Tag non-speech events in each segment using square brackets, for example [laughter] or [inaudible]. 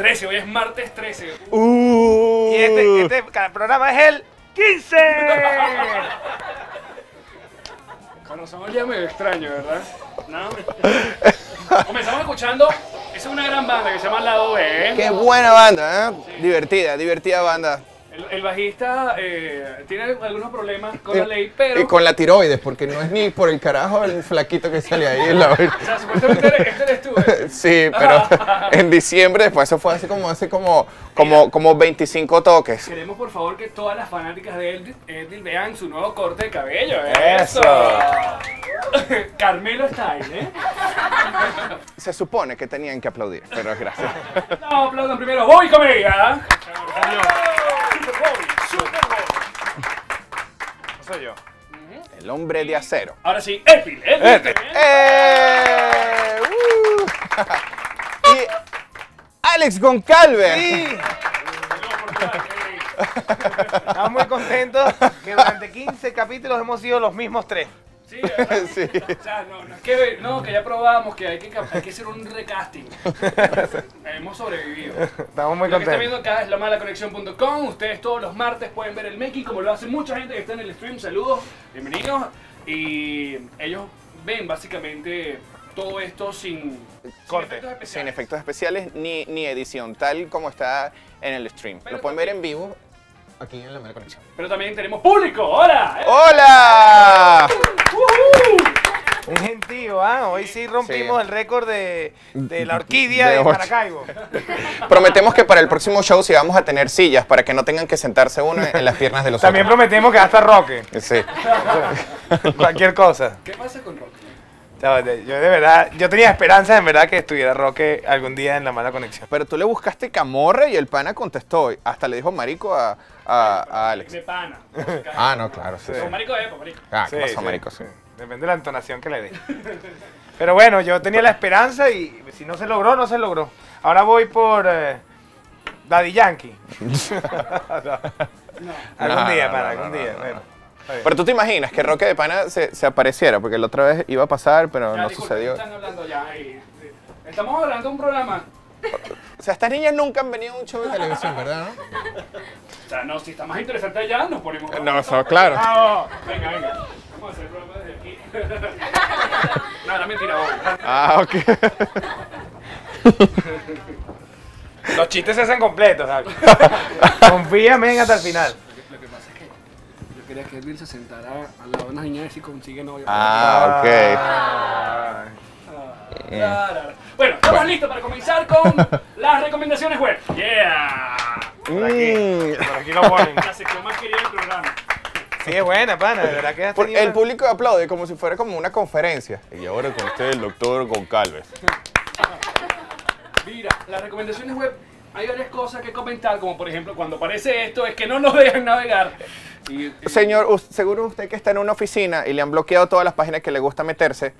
13, hoy es martes 13. Uh. Y este, este programa es el 15. [laughs] Cuando somos ya medio extraño, ¿verdad? ¿No? [laughs] Comenzamos escuchando. Esa es una gran banda que se llama Lado B. ¿eh? Qué buena banda, ¿eh? Divertida, divertida banda. El, bajista eh, tiene algunos problemas con la ley, pero. Y con la tiroides, porque no es ni por el carajo el flaquito que sale ahí. en la- [laughs] O sea, supuestamente este eres tú. ¿eh? [laughs] Sí, pero [laughs] en diciembre después eso fue hace como hace como como como 25 toques. Queremos por favor que todas las fanáticas de Edil, Edil vean su nuevo corte de cabello. Eso. Carmelo Style, ¿eh? Se supone que tenían que aplaudir, pero gracias. No, aplaudan primero. Voy comedia. Super soy yo. El hombre de acero. Ahora sí, Epil. Epil. Epil. ¡Eh! ¡Uh! y Alex Goncalves. Sí. Estamos muy contentos que durante 15 capítulos hemos sido los mismos tres. Sí, ¿verdad? [laughs] Sí. O sea, no, no, es que, no, que ya probamos que hay que, hay que hacer un recasting. [laughs] Hemos sobrevivido. Estamos muy Lo que están contentos. viendo acá es lamalaconexión.com. Ustedes todos los martes pueden ver el making, como lo hace mucha gente que está en el stream. Saludos, bienvenidos. Y ellos ven básicamente todo esto sin, sin Corte, efectos especiales. Sin efectos especiales ni, ni edición, tal como está en el stream. Pero Lo pueden ver en vivo aquí en la mala conexión. Pero también tenemos público. ¡Hola! ¿eh? ¡Hola! ¡Woohoo! Un gentío, ¿ah? Hoy sí rompimos Sí. el récord de, de la orquídea De de. Maracaibo. [laughs] Prometemos que para el próximo show sí vamos a tener sillas para que no tengan que sentarse uno en las piernas de los También otros. prometemos que hasta Roque. Sí. [laughs] Cualquier cosa. ¿Qué pasa con? No, de- Yo de verdad, yo tenía esperanza en verdad que estuviera Roque algún día en la mala conexión. Pero tú le buscaste camorra y el pana contestó. Hasta le dijo marico a, a- a Alex. De pana. Ah, no, claro. Sí, sí. Marico de Epo, marico. Ah, ¿qué Sí, pasó, sí, marico? sí. Depende de la entonación que le dé. [laughs] Pero bueno, yo tenía la esperanza y si no se logró, no se logró. Ahora voy por eh, Daddy Yankee. [laughs] algún No, día, no, para, no, algún no, día. no, no. bueno. Pero tú te imaginas que Roque de Pana se, se apareciera, porque la otra vez iba a pasar, pero Ya, no sucedió. Están hablando ya. y- y- Estamos hablando de un programa. O sea, estas niñas nunca han venido a un show de televisión, ¿verdad? [laughs] O sea, no, si está más interesante allá, nos ponemos. No, eso, claro. Ah, oh, venga, venga. Vamos a hacer el programa desde aquí. [laughs] no, era mentira. oh. Ah, ok. [laughs] Los chistes se hacen completos, ¿sabes? Confía, men, hasta el final. Lo que pasa es que yo quería que Edwin se sentara al lado de unas niñas y si consigue novio. Ah, ok. Ah. Tarara. Bueno, estamos listos para comenzar con [laughs] las recomendaciones web. Yeah. Por aquí, Mm. por aquí lo ponen. La sección más querida del programa. Sí, es buena, pana, de verdad que has Por- tenido el una- público aplaude como si fuera como una conferencia. Y ahora con usted el doctor Goncalves. Mira, las recomendaciones web, hay varias cosas que comentar, como por ejemplo cuando aparece esto, es que no nos dejan navegar. Y- y- Señor, seguro usted que está en una oficina y le han bloqueado todas las páginas que le gusta meterse.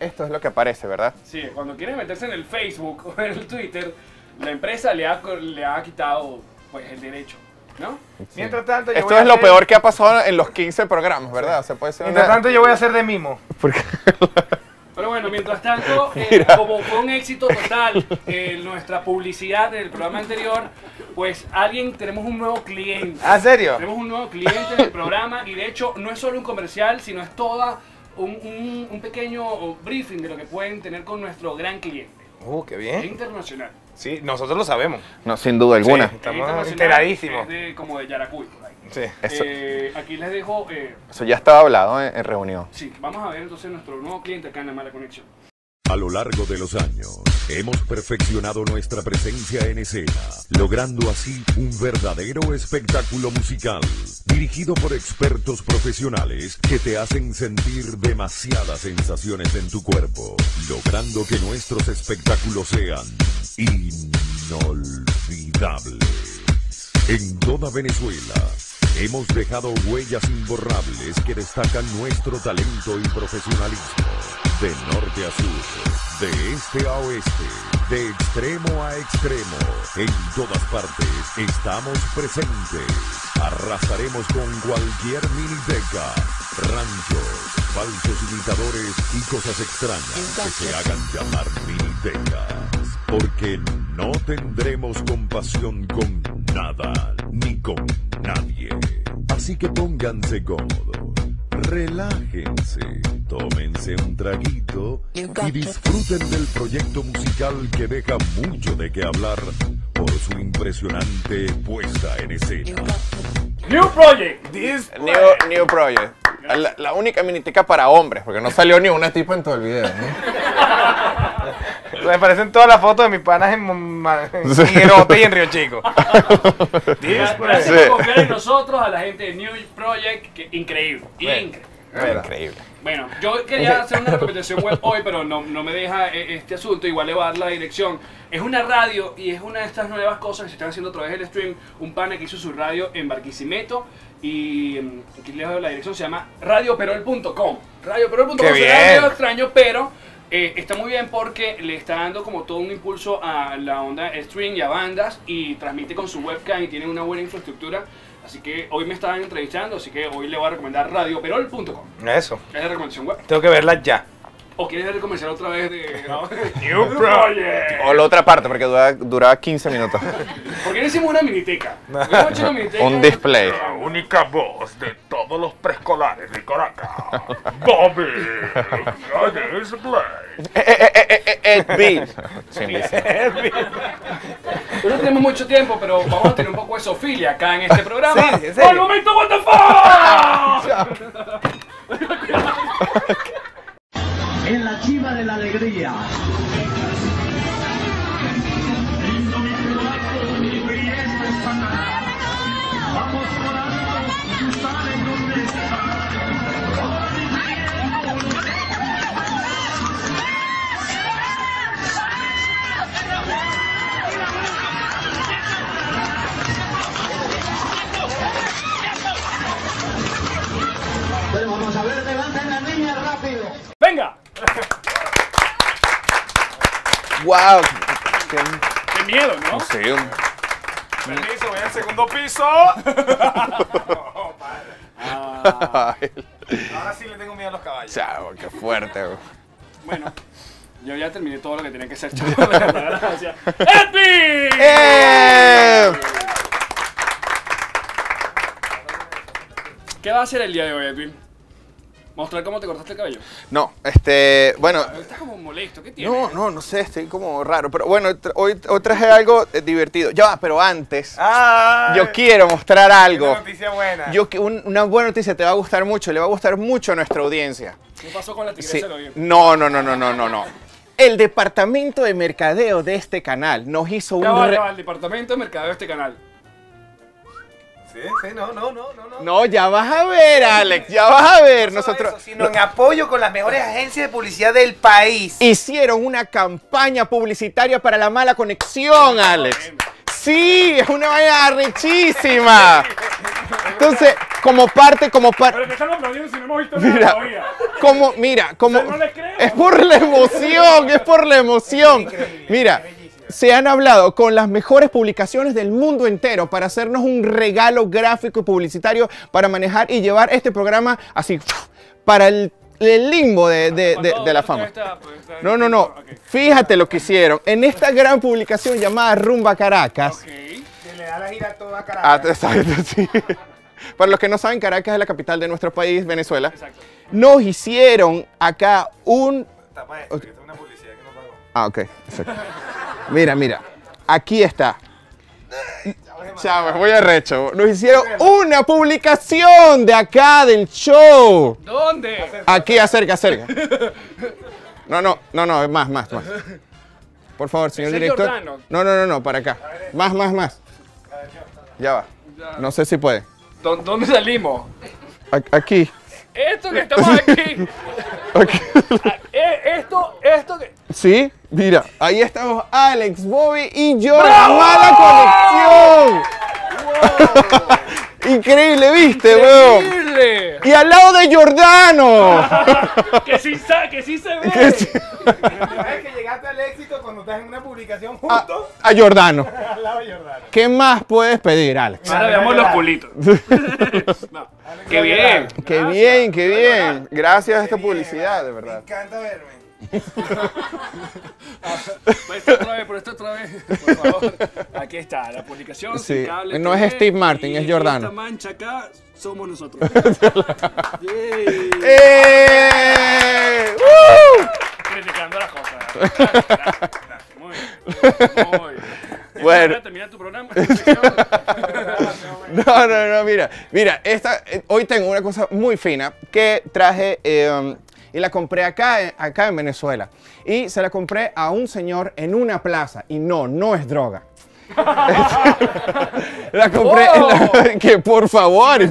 Esto es lo que aparece, ¿verdad? Sí, cuando quieren meterse en el Facebook [laughs] o en el Twitter, la empresa le ha, le ha quitado pues, el derecho, ¿no? Mientras tanto, yo Esto voy a es lo hacer- peor que ha pasado en los 15 programas, ¿verdad? O sea, puede ser Mientras una- tanto, yo voy a hacer de mimo. Porque- [laughs] Pero bueno, mientras tanto, [laughs] eh, como fue un éxito total eh, nuestra publicidad del programa anterior, pues alguien, tenemos un nuevo cliente. ¿Ah, en serio? Tenemos un nuevo cliente en el programa y de hecho no es solo un comercial, sino es toda un, un- un pequeño briefing de lo que pueden tener con nuestro gran cliente. Uh, qué Es bien. internacional. Sí, nosotros lo sabemos. No, sin duda alguna. Sí. Estamos internacional, enteradísimos. es de- como de Yaracuy. por ahí. Sí. Eso, Eh, aquí les dejo, eh, eso ya estaba hablado en, en reunión. sí, vamos a ver entonces nuestro nuevo cliente acá en la mala conexión. A lo largo de los años, hemos perfeccionado nuestra presencia en escena, logrando así un verdadero espectáculo musical, dirigido por expertos profesionales que te hacen sentir demasiadas sensaciones en tu cuerpo, logrando que nuestros espectáculos sean inolvidables. En toda Venezuela, hemos dejado huellas imborrables que destacan nuestro talento y profesionalismo. De norte a sur, de este a oeste, de extremo a extremo, en todas partes estamos presentes. Arrasaremos con cualquier miniteca, ranchos, falsos imitadores y cosas extrañas que se hagan llamar minitecas. Porque no tendremos compasión con nada ni con nadie. Así que pónganse cómodos, relájense, tómense un traguito y disfruten del proyecto musical que deja mucho de qué hablar por su impresionante puesta en escena. New Project. This New, new Project. La, la única minitica para hombres, porque no salió ni una tipo en todo el video. ¿no? Me parecen todas las fotos de mis panas en, en Sí. Higuerote y en Río Chico. [laughs] Gracias por confiar en nosotros, a la gente de New Project, que increíble. Bueno. Increíble. Bueno. Increíble. Bueno, yo quería hacer una [laughs] recomendación web hoy, pero no, no me deja eh, este asunto. Igual le voy a dar la dirección. Es una radio y es una de estas nuevas cosas que se están haciendo a través del stream. Un pana que hizo su radio en Barquisimeto. Y mm, aquí les doy la dirección, se llama radioperol.com. Radioperol.com medio extraño, pero eh, está muy bien porque le está dando como todo un impulso a la onda stream y a bandas y transmite con su webcam y tiene una buena infraestructura. Así que hoy me estaban entrevistando, así que hoy le voy a recomendar radioperol.com. Eso. Es la recomendación web. Tengo que verla ya. ¿O quieres ver el comercial otra vez de [laughs] New Project. [laughs] O la otra parte, porque dura- duraba 15 minutos. [laughs] ¿Por qué no hicimos una miniteca? Una miniteca. Un display. La única voz de todos los preescolares de Caracas. Bobby. Display. Eh, beat. No tenemos mucho tiempo, pero vamos a tener un poco de sofilia acá en este programa. Sí, en serio. ¡Por el momento, what the fuck! [laughs] [laughs] en la chiva de la alegría. ¡Venga! Wow. Qué, ¡Qué miedo, ¿no? sí, un- Permiso, voy al segundo piso. Ay, [laughs] Ahora sí le tengo miedo a los caballos. chavo, qué fuerte. Bueno, yo ya terminé todo lo que tenía que hacer, chaval. [laughs] Gracias. ¡Edwin! ¡Eh! ¿Qué va a hacer el día de hoy, Edwin? ¿Mostrar cómo te cortaste el cabello? No, este, bueno, Estás como molesto, ¿qué tienes? no, no, no sé, estoy como raro, pero bueno, tra- hoy, hoy traje algo eh, divertido. Ya va, pero antes, Ah, yo quiero mostrar algo. Una noticia buena. Yo, que- un- una buena noticia, te va a gustar mucho, le va a gustar mucho a nuestra audiencia. ¿Qué pasó con la tigresa Sí. No, no, no, no, no, no, no. El departamento de mercadeo de este canal nos hizo un... Ya va, el departamento de mercadeo de este canal. Sí, sí, no, no, no, no. no. No, ya vas a ver, Alex, ya vas a ver. Nosotros eso, sino en apoyo con las mejores agencias de publicidad del país. hicieron una campaña publicitaria para la mala conexión, Alex. Sí, es una vaina arrechísima. Entonces, como parte, como parte... Pero que están aplaudiendo si no hemos visto nada Mira, todavía. como, mira, como... no les creo. Es por la emoción, es por la emoción. Mira, se han hablado con las mejores publicaciones del mundo entero para hacernos un regalo gráfico y publicitario para manejar y llevar este programa así para el, el limbo de, de- de- de la fama. No, no, no. Ok. Fíjate lo que hicieron. En esta gran publicación llamada Rumba Caracas. Ok. Se le da la gira a toda Ah, Caracas. exacto, [laughs] sí. Para los que no saben, Caracas es la capital de nuestro país, Venezuela. Exacto. Nos hicieron acá un Ah, ok. Exacto. Mira, mira. Aquí está. Chavo, voy a recho. Nos hicieron una publicación de acá del show. ¿Dónde? Aquí, acerca, acerca. No, no, no, no, más, más, más. Por favor, señor director. No, no, no, no, para acá. Más, más, más. Ya va. No sé si puede. ¿Dó- ¿Dónde salimos? Aquí. Esto que estamos aquí. [laughs] Aquí. [laughs] eh, esto, esto que. Sí, mira, ahí estamos Alex, Bobby y yo. ¡La mala conexión! [laughs] Increíble, ¿viste, weón? ¡Increíble! y al lado de Jordano. [laughs] que sí, que sí se ve. Que sí. ¿Sabes que llegaste al éxito cuando estás en una publicación a, juntos a Jordano. [laughs] al lado de Jordano? ¿Qué más puedes pedir, Alex? Ahora veamos los culitos. No. Qué bien. Qué bien, qué bien. Gracias a esta publicidad, de Me verdad. encanta verme. Por esto otra vez, por esto otra vez, por favor. Aquí está, la publicación. Sí, sin cable no es TV, Steve Martin, y es Giordano. Esta mancha acá somos nosotros. [laughs] ¡Eh! ¡Uh! Criticando las cosas. Gracias, gracias, gracias. Muy bien. Muy bien. Bueno. Termina tu programa. [laughs] No, no, no, mira, mira, esta, eh, hoy tengo una cosa muy fina que traje eh, y la compré acá, eh, acá en Venezuela. Y se la compré a un señor en una plaza. Y no, no es droga. [laughs] la compré, en la- [laughs] que por favor. [laughs]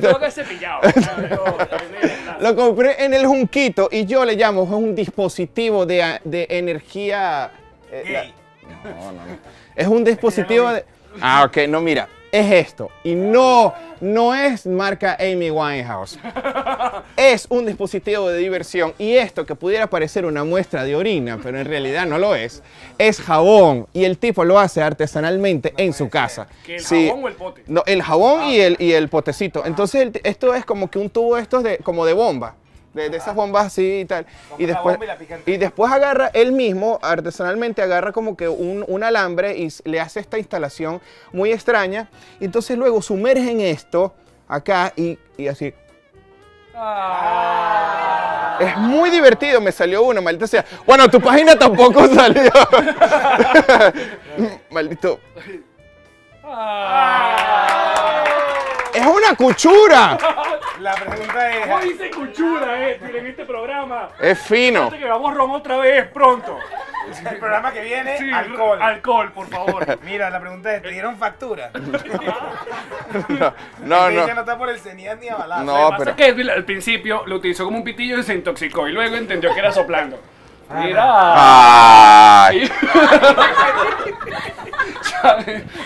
Lo compré en el Junquito y yo le llamo, es un dispositivo de, de energía... eh, la- no, no, no. Es un dispositivo de... Ah, ok, no, mira, es esto. Y no, no es marca Amy Winehouse. [laughs] Es un dispositivo de diversión y esto que pudiera parecer una muestra de orina, pero en realidad no lo es, es jabón y el tipo lo hace artesanalmente en su casa. ¿Que el Sí. jabón o el pote? No, el jabón y, el, y el potecito. Entonces esto es como que un tubo estos de, como de bomba. De, de esas bombas así y tal. Como Y después, y después agarra él mismo, artesanalmente agarra como que un, un alambre y le hace esta instalación muy extraña. Y entonces luego sumerge en esto acá y, y así. Ah. Es muy divertido, me salió uno, maldita sea. Bueno, tu página tampoco [laughs] salió. [laughs] Maldito. Ah. Es una cuchura. La pregunta es. ¿Cómo dice cuchura, eh, en este programa? Es fino. Fíjate que vamos Ron otra vez pronto. [laughs] El programa que viene, Sí, alcohol. Alcohol, por favor. [laughs] Mira, la pregunta es, ¿te dieron factura? [laughs] No, no. No. no está por el CENIAS ni avalado. No, Lo que pasa pero- es que al principio lo utilizó como un pitillo y se intoxicó y luego entendió que era soplando. Mira. Ay. [laughs]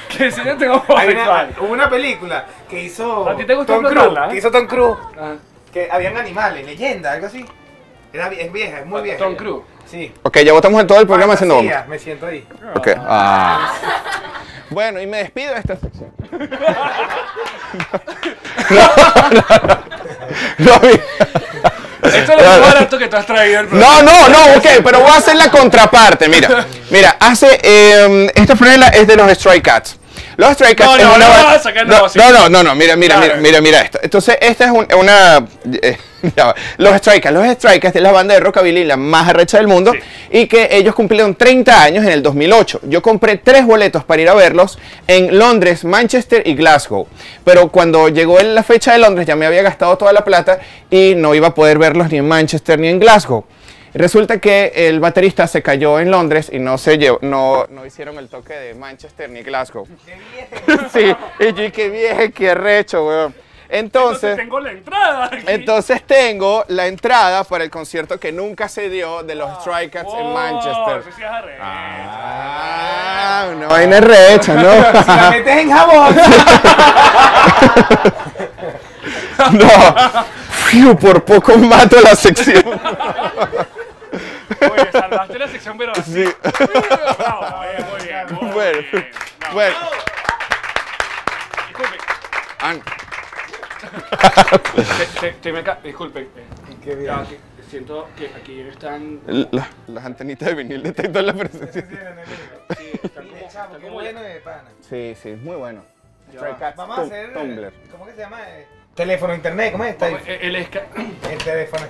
Que si yo tengo Hay una, hubo una película que hizo ¿A ti te gustó Tom Cruise, que hizo Tom Cruise, Ah, que habían animales, leyenda, algo así. Era, es vieja, es muy vieja. Tom. Cruise. Sí. Ok, ya votamos en todo el programa haciendo bomba. Fantasía, Me siento ahí. Ok. Ah. [laughs] Bueno, y me despido de esta sección. [laughs] No, no, Esto es lo más barato que tú has traído no, no, no, ok, [laughs] pero voy a hacer la contraparte. Mira, mira, hace. eh, esta franela es de los Stray Cats. Los Stray Cats No, no, no no, no, no, mira, mira, mira, mira, mira esto. Entonces, esta es un- una. eh. [laughs] los Stray Cats, los Stray Cats es la banda de rockabilly la más arrecha del mundo Sí. y que ellos cumplieron 30 años en el 2008. Yo compré tres boletos para ir a verlos en Londres, Manchester y Glasgow. Pero cuando llegó en la fecha de Londres ya me había gastado toda la plata y no iba a poder verlos ni en Manchester ni en Glasgow. Resulta que el baterista se cayó en Londres y no se llevó, no, no hicieron el toque de Manchester ni Glasgow. [laughs] sí, y yo, qué vieje, qué recho, weón. Entonces Entonces, tengo la entrada. aquí. entonces tengo la entrada para el concierto que nunca se dio de los Stray Cats en Manchester. eso sí es. Ah, una vaina recha, ¿no? [laughs] Si la metes en jabón. [laughs] no. Fiu, por poco mato la sección. Oye, salvaste la sección, pero. Sí. Bravo, muy bien, muy bien, muy Bueno, bien. Bravo. bueno. Disculpe. Disculpe. eh, Qué bien. ya, que siento que aquí están. la- las antenitas de vinil detectan la presencia. sí, están como- Chamo, están qué como- bueno de pana. Sí, sí, muy bueno. Ya Stray va. Cats Vamos a Tum- hacer. Tumblr. ¿Cómo que se llama? Eh, Teléfono, internet, ¿cómo es? Vamos, eh, El, esca... El teléfono.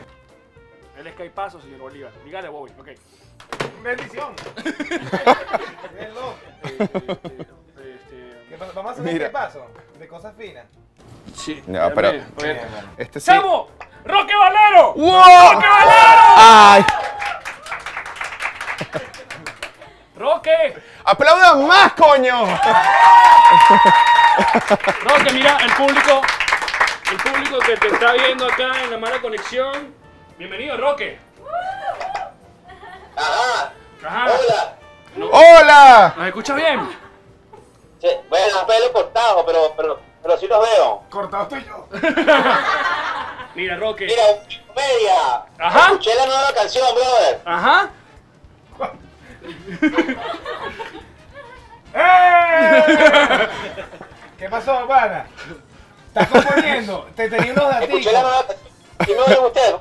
el Skypaso, señor Bolívar. Dígale, Bobby. Ok. Bendición. [laughs] Loco. Eh, eh, este. Vamos a hacer Mira. un paso de cosas finas. Sí. No, pero-. Este sí. ¡Chamo! ¡Roque Valero! ¡Wow! ¡Roque Valero! ¡Ay! ¡Roque! ¡Aplaudan más, coño! Roque, mira, el público. El público que te está viendo acá en la mala conexión. Bienvenido, Roque. Ajá, Ajá. hola. ¡Hola! ¿Nos escuchas bien? Sí, bueno, pelo cortado, pero, pero, pero sí los veo. Cortado estoy yo. [laughs] Mira, Roque. Mira, media. Ajá. Escuché la nueva canción, brother. Ajá. [laughs] ¡Eh! ¿Qué pasó, pana? ¿Estás componiendo? Te tenía unos Escuché la nueva canción. ¿Y me oyen ustedes?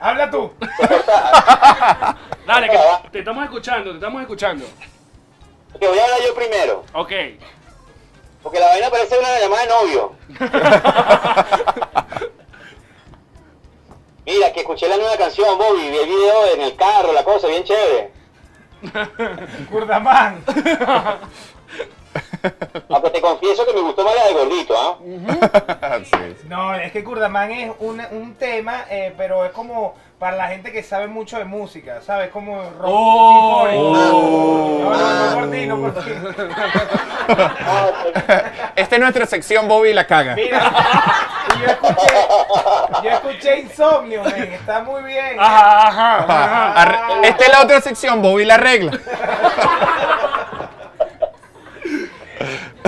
Habla tú. Dale, que te estamos escuchando, te estamos escuchando. Que voy a hablar yo primero. Ok. Porque la vaina parece una llamada de novio. [laughs] Mira, que escuché la nueva canción, Bobby. Vi el video en el carro, la cosa, bien chévere. [laughs] Kurdamán. [laughs] Aunque te confieso que me gustó más la de gordito, ¿ah? Sí. No, es que Kurdamán es un, un tema, eh, pero es como para la gente que sabe mucho de música, ¿sabes? Como rock Oh. sinfónico. No, no, no por ti, no por ti. [laughs] Esta es nuestra sección Bobby la caga. Mira, y yo escuché, yo escuché Insomnio, men, está muy bien. Ajá, ajá, ajá. Arre- Esta es la otra sección, Bobby la regla.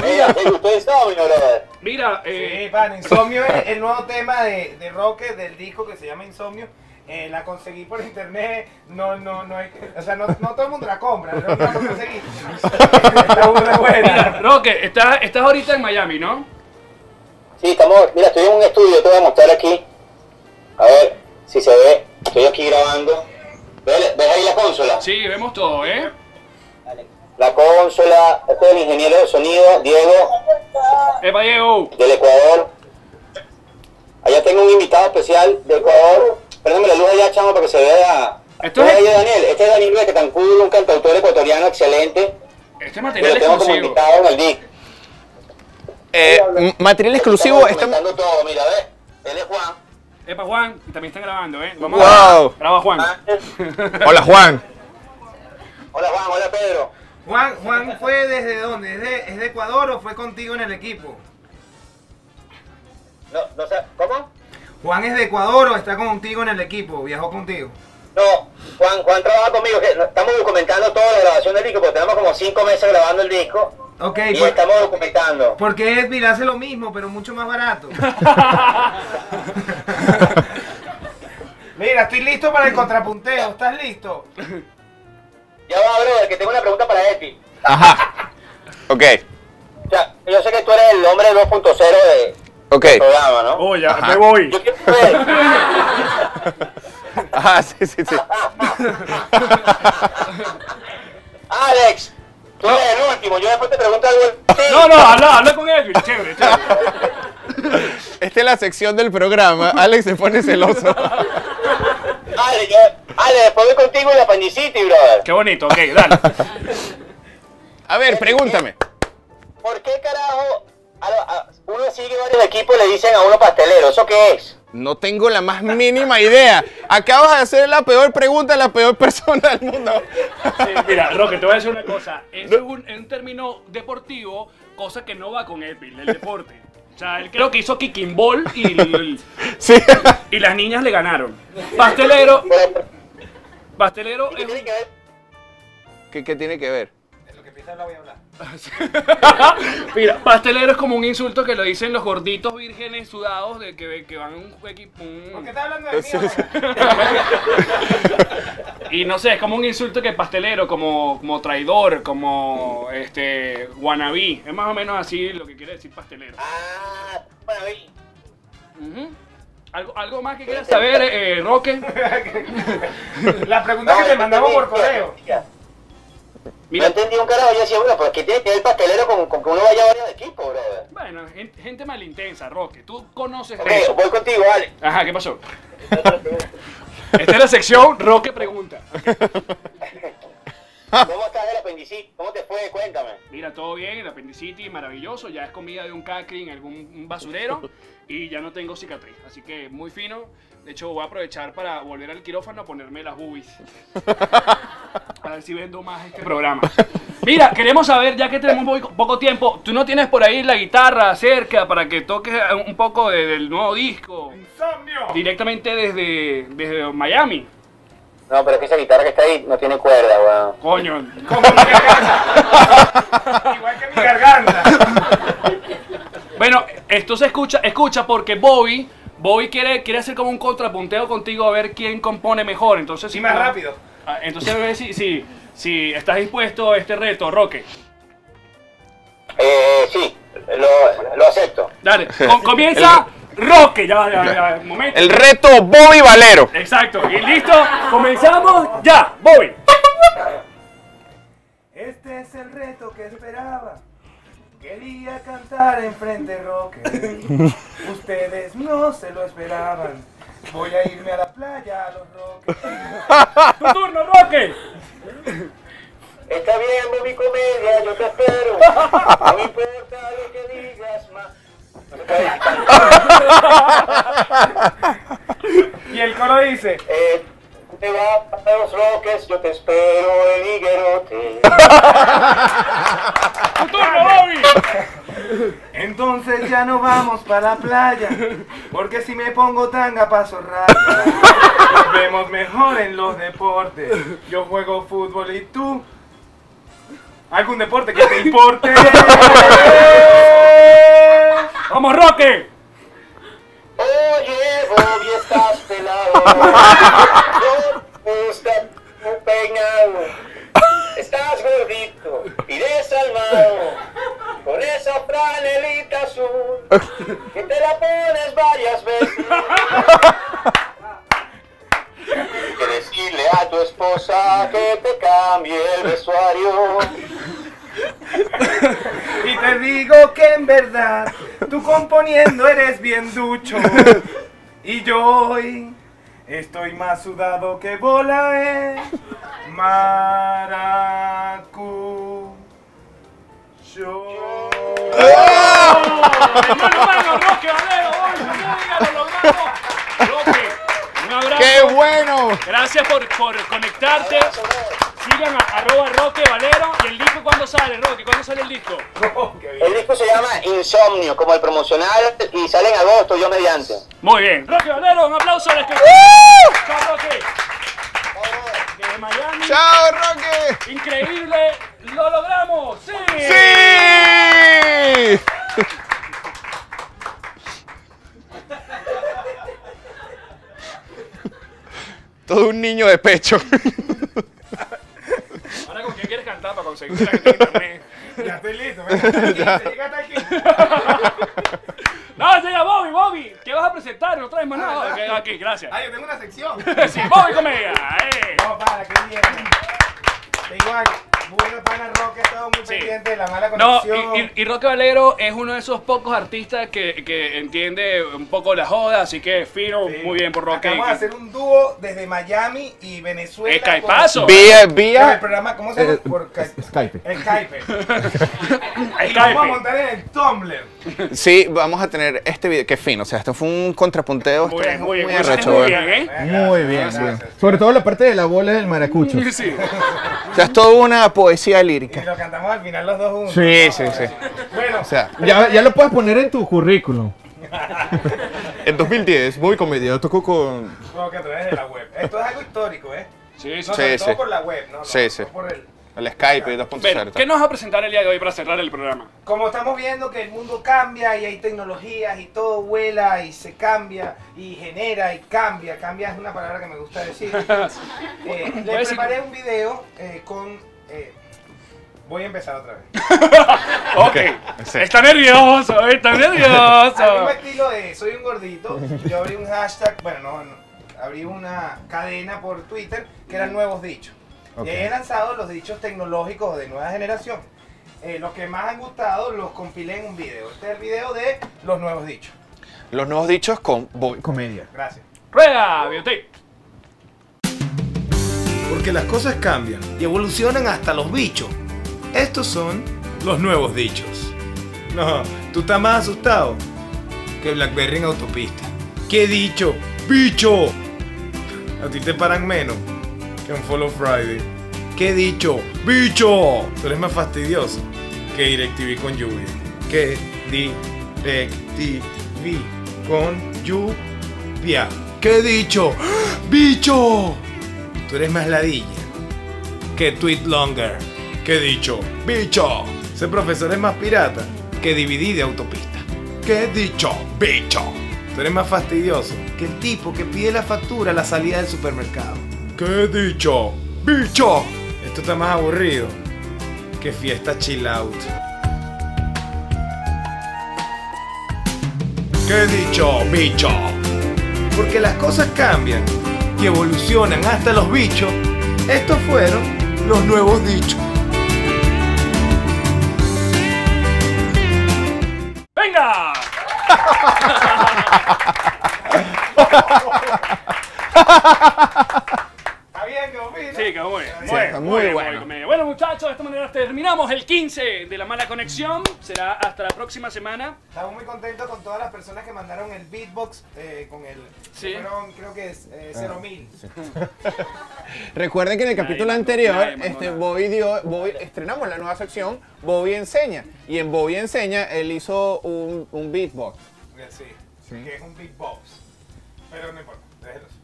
Mira, ¿te gustó Insomnio, brother? Mira, Sí, eh, pan, Insomnio es el nuevo tema de, de rock del disco que se llama Insomnio. Eh, la conseguí por internet, no, no, no, hay, o sea, no, no todo el mundo la compra, no, la conseguí. Está muy mira, buena. Roque, estás, estás ahorita en Miami, ¿no? Sí, estamos, mira, estoy en un estudio, te voy a mostrar aquí. A ver si se ve. Estoy aquí grabando. ¿Ves, ves ahí la consola? Sí, vemos todo, ¿eh? La consola, este es el ingeniero de sonido, Diego, Epa, Diego. del Ecuador. Allá tengo un invitado especial de Ecuador. Préndeme la luz allá, chamo, para que se vea. Esto es- Daniel. Este es Daniel Betancourt, un cantautor ecuatoriano excelente. Este material lo tengo como exclusivo. invitado en el DIC. Eh, material exclusivo. Estamos documentando todo, mira, ve. Él es Juan. Epa, Juan, y también están grabando, ¿eh? Vamos Wow. a Graba, Juan. [laughs] Hola, Juan. Hola Juan, hola Pedro. Juan, Juan fue desde dónde? ¿Es de, ¿Es de Ecuador o fue contigo en el equipo? No, no sé, ¿cómo? Juan es de Ecuador o está contigo en el equipo, viajó contigo. No, Juan, Juan trabaja conmigo, estamos documentando toda la grabación del disco, porque tenemos como cinco meses grabando el disco Ok, y pues, estamos documentando. porque Edville hace lo mismo, pero mucho más barato. [laughs] Mira, estoy listo para el contrapunteo, ¿estás listo? Ya va, brother, que tengo una pregunta para Eti. Ajá. Ok, O sea, yo sé que tú eres el hombre 2.0 de- ok. del programa, ¿no? Oh, ya, Ajá. me voy. Yo Ajá, sí, sí, sí. Alex, tú eres el último, yo después te pregunto algo. No, no, habla, habla con él. Chévere, chévere. Esta es la sección del programa. Alex se pone celoso. Ale, yo, Ale, después voy contigo en la apendicitis, brother. Qué bonito, ok, dale. A ver, pregúntame. ¿Por qué carajo a lo- a- uno sigue varios equipos y le dicen a uno pastelero? ¿Eso qué es? No tengo la más mínima idea. Acabas de hacer la peor pregunta a la peor persona del mundo. Sí, mira, Roque, te voy a decir una cosa. Eso es un, es un término deportivo, cosa que no va con Edville, el deporte. O sea, él creo que hizo kicking ball y, el- Sí. y las niñas le ganaron. Pastelero, pastelero ¿Qué es tiene un- que ver? ¿Qué, qué tiene que ver? Voy a hablar. [laughs] Mira, pastelero es como un insulto que lo dicen los gorditos vírgenes sudados de que, que van a un equipo. un- ¿Por qué estás hablando de mí? [laughs] Y no sé, es como un insulto que pastelero, como, como traidor, como este wannabe. Es más o menos así lo que quiere decir pastelero. Ah. Ujú. ¿Algo, ¿Algo más que quieras saber, eh, Roque? [laughs] La pregunta que No, te mandamos por correo. Ya. No Mira, entendí un carajo, yo decía, bueno, pues ¿qué tiene que ver el pastelero con, con que uno vaya a varios equipos, brother? bueno, gen- gente malintensa, Roque. Tú conoces Ok, de eso. voy contigo, Ale. Ajá, ¿qué pasó? Esta es la sección Roque Pregunta. ¿Cómo estás del apendicitis? ¿Cómo te fue? Cuéntame. Mira, todo bien, el apendicitis maravilloso, ya es comida de un cacri en algún un basurero y ya no tengo cicatriz, así que muy fino. De hecho, voy a aprovechar para volver al quirófano a ponerme las boobies. [laughs] A ver si vendo más este programa. [laughs] Mira, queremos saber, ya que tenemos poco tiempo, ¿tú no tienes por ahí la guitarra cerca para que toques un poco de- del nuevo disco? ¡Insomnio! Directamente desde, desde Miami. No, pero es que esa guitarra que está ahí no tiene cuerda, weón. Coño. Como mi garganta. [laughs] Igual que mi garganta. Bueno, esto se escucha, escucha porque Bobby Bobby quiere, quiere hacer como un contrapunteo contigo a ver quién compone mejor. Entonces, Sí, más rápido. Ah, Entonces, a ver si, si, si estás dispuesto a este reto, Roque. Eh, sí, lo, lo acepto. Dale, [laughs] com- comienza Roque. Ya, ya, ya, un momento. El reto Bobby Valero. Exacto, y listo. Comenzamos ya, Bobby. Este es el reto que esperaba. Quería cantar en frente roque. [laughs] Ustedes no se lo esperaban. Voy a irme a la playa a los roques. [laughs] Tu turno, Roque. Está bien, Bobby Comedia, yo te espero. No me importa lo que digas más. [laughs] Y el coro dice, Eh, te va para los roques, yo te espero en Higuerote. Tu turno, Bobby. entonces ya no vamos para la playa. Porque si me pongo tanga paso raya. Nos vemos mejor en los deportes. Yo juego fútbol y tú. ¿Algún deporte que te importe? Vamos, Roque. Oye, Bobby, estás pelado. Gusta tu peinado. Estás gordito y desalmado. Con esa franelita azul. Que te la pones varias veces. Que decirle a tu esposa que te cambie el vestuario. Y te digo que en verdad tú componiendo eres bien ducho. Y yo hoy estoy más sudado que bola eh. Maracu. Yo. Hermano, hermano, Roque Valero, Bobby Comedia, lo logramos. Roque, un abrazo. ¡Qué bueno! Gracias por, por conectarte. Sigan a arroba Roque Valero. ¿Y el disco cuándo sale, Roque? ¿Cuándo sale el disco? El disco se llama Insomnio, como el promocional, y sale en agosto, yo mediante. Muy bien. Roque Valero, un aplauso a la escritura. Chao, Roque. Desde Miami. ¡Chao, Roque! Increíble. Lo logramos. Sí. ¡Sí! Todo un niño de pecho. Ahora, ¿con quién quieres cantar para conseguir la gente en internet? [laughs] Ya estoy listo. Llegate [laughs] aquí. No, llega Bobby, Bobby. ¿Qué vas a presentar? No traes más nada. Ok, Aquí, gracias. Ah, yo tengo una sección. [laughs] Sí, Bobby Comedia. eh. No, para, qué bien. Igual, bueno, pana Muy Sí. pendiente de la mala No, conexión. y, y- y Roque Valero es uno de esos pocos artistas que, que entiende un poco la joda, así que fino, Sí. muy bien por Roque. Acabamos de hacer un dúo desde Miami y Venezuela. ¡Eh, caipazo! Vía, Por, por el vía. programa, ¿cómo se llama? Eh, Por Skype. El Skype. [laughs] y vamos a montar en el Tumblr. Sí, vamos a tener este video. Qué fino. O sea, esto fue un contrapunteo. Muy bien, muy bien, muy arrecho, bien, muy bien, ¿eh? Muy bien, Gracias, bien. gracias. Sobre todo la parte de la bola del maracucho. Sí. O sea, es toda una poesía Y lírica. Cantamos al final los dos juntos. Sí, sí, sí. Bueno, O sea, Ya, ya lo puedes poner en tu currículum. [laughs] en 2010, muy comedia. Tocó con. como que a través de la web. Esto es algo histórico, ¿eh? Sí, sí. No, Sí, sobre todo sí. por la web, ¿no? no Sí, no sí. por el- El Skype 2.0. Bueno, ¿qué nos vas a presentar el día de hoy para cerrar el programa? Como estamos viendo que el mundo cambia y hay tecnologías y todo vuela y se cambia y genera y cambia, cambia es una palabra que me gusta decir. [laughs] Eh, le Puedes decir- preparé un video eh, con... eh, voy a empezar otra vez. [laughs] Ok. Está nervioso, está Al mismo nervioso. estilo de soy un gordito, yo abrí un hashtag, bueno, no, no, abrí una cadena por Twitter que eran nuevos dichos. Y ahí he lanzado los dichos tecnológicos de nueva generación. Eh, los que más han gustado los compilé en un video. Este es el video de los nuevos dichos. Los nuevos dichos con. Comedia. Gracias. Rueda, Beauty. Porque las cosas cambian y evolucionan hasta los bichos. Estos son los nuevos dichos. No, tú estás más asustado que Blackberry en autopista. ¿Qué dicho? ¡Bicho! A ti te paran menos que un Follow Friday. ¿Qué dicho? ¡Bicho! Tú eres más fastidioso que DirecTV con lluvia. Que DirecTV con lluvia. ¿Qué dicho? ¡Bicho! Tú eres más ladilla que Tweet Longer. ¿Qué dicho? ¡Bicho! Ese profesor es más pirata que DVD de autopista. ¿Qué dicho? ¡Bicho! Tú eres más fastidioso que el tipo que pide la factura a la salida del supermercado. ¿Qué he dicho? ¡Bicho! Esto está más aburrido que fiesta chill out. ¿Qué he dicho, bicho? Porque las cosas cambian y evolucionan hasta los bichos. Estos fueron los nuevos dichos. ¿Está bien, qué opina? Sí, quedó muy bien. Sí, está muy bueno. muy. Bueno, muchachos, de esta manera terminamos el 15 de la mala conexión. Será hasta la próxima semana. Estamos muy contentos con todas las personas que mandaron el beatbox eh, con el. Sí. Fueron, creo que es eh, 0.000. [laughs] Recuerden que en el Nadie capítulo mandó- anterior, este. Bobby dio, Bobby- estrenamos la nueva sección, Bobby enseña. Y en Bobby enseña, él hizo un, un beatbox. Sí, Sí. que es un beatbox. Pero no importa,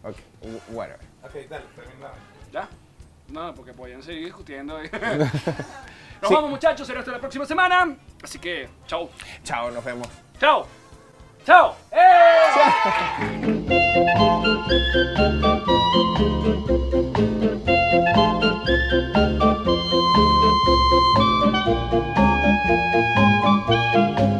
Ok, whatever. Ok, dale, termina. ¿Ya? No, porque podían seguir discutiendo. [laughs] Nos vamos, muchachos. Será hasta la próxima semana. Así que, chao. Chao, nos vemos. Chao. Chao. ¡Eh! [laughs]